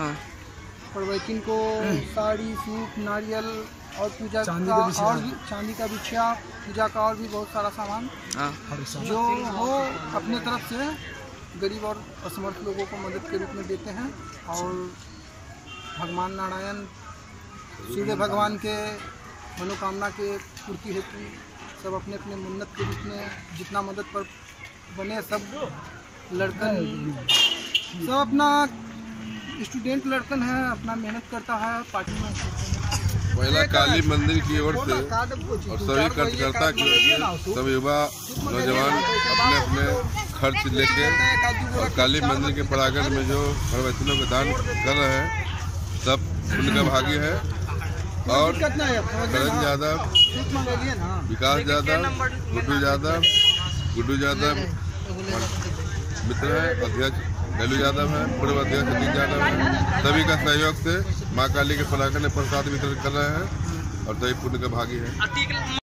हाँ। प्रवैकिन को साड़ी सूप नारियल और पूजा का और भी चांदी का बिछिया पूजा का और भी बहुत सारा सामान। हाँ। जो हो अपने तरफ़ से गरीब और असमर्थ लोगों को मदद के रूप में देते हैं और भगवान नारायण सूर्य भगवान के मनोकामना के पूर्ति हेतु सब अपने अपने मन्नत के रूप में जितना मदद पर बने सब लड़कन सब अपना स्टूडेंट लड़कन है अपना मेहनत करता है पार्टी में पहला काली मंदिर की ओर से और सभी कार्यकर्ता की ओर से सब युवा नौजवान अपने अपने खर्च लेके और काली मंदिर के प्रांगण में जो प्रवचनों का दान कर रहे हैं। सब उनका भागी है। और करण यादव विकास यादव गुड्डू यादव गुड्डू यादव मित्र है, अध्यक्ष लल्लू यादव है, पूर्व अध्यक्ष अजीत यादव है। सभी का सहयोग से माँ काली के प्रांगण प्रसाद वितरण कर रहे हैं और सभी पुण्य का भागी है।